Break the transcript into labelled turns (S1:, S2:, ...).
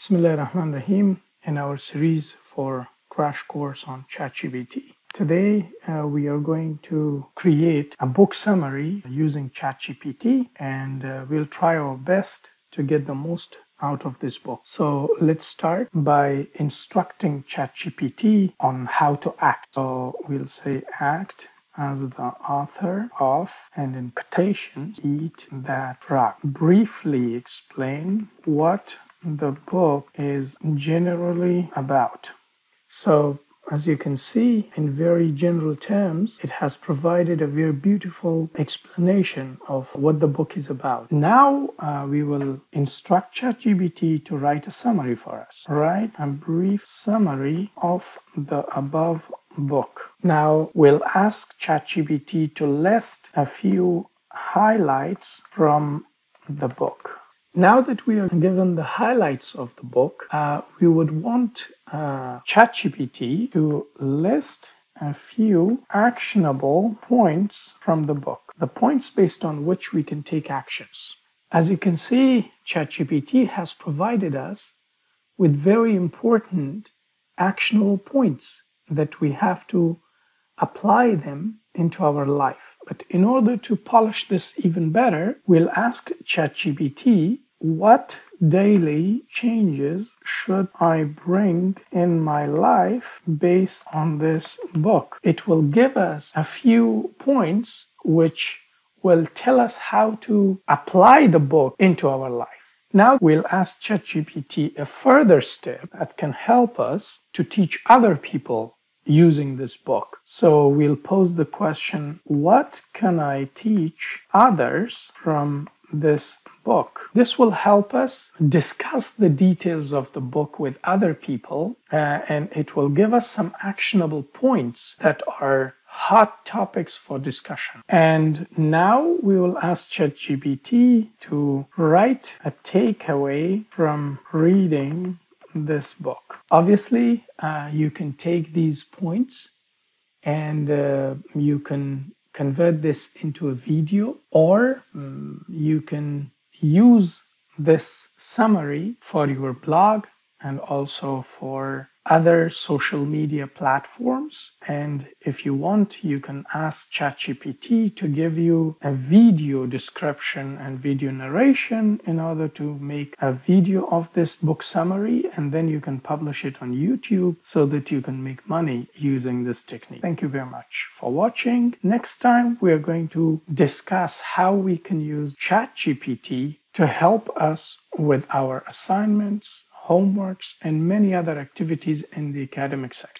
S1: Bismillah ar-Rahman Rahim in our series for crash course on ChatGPT. Today uh, we are going to create a book summary using ChatGPT and uh, we'll try our best to get the most out of this book. So let's start by instructing ChatGPT on how to act. So we'll say act as the author of and in quotation eat that frog. Briefly explain what the book is generally about. So, as you can see, in very general terms, it has provided a very beautiful explanation of what the book is about. Now uh, we will instruct ChatGPT to write a summary for us. Write a brief summary of the above book. Now we'll ask ChatGPT to list a few highlights from the book. Now that we are given the highlights of the book, uh, we would want uh, ChatGPT to list a few actionable points from the book, the points based on which we can take actions. As you can see, ChatGPT has provided us with very important actionable points that we have to apply them into our life. But in order to polish this even better, we'll ask ChatGPT what daily changes should I bring in my life based on this book? It will give us a few points which will tell us how to apply the book into our life. Now we'll ask ChatGPT a further step that can help us to teach other people using this book. So we'll pose the question what can I teach others from this book? This will help us discuss the details of the book with other people uh, and it will give us some actionable points that are hot topics for discussion. And now we will ask ChatGPT to write a takeaway from reading this book. Obviously, uh, you can take these points and uh, you can convert this into a video or um, you can use this summary for your blog and also for other social media platforms. And if you want, you can ask ChatGPT to give you a video description and video narration in order to make a video of this book summary. And then you can publish it on YouTube so that you can make money using this technique. Thank you very much for watching. Next time, we are going to discuss how we can use ChatGPT to help us with our assignments, homeworks, and many other activities in the academic sector.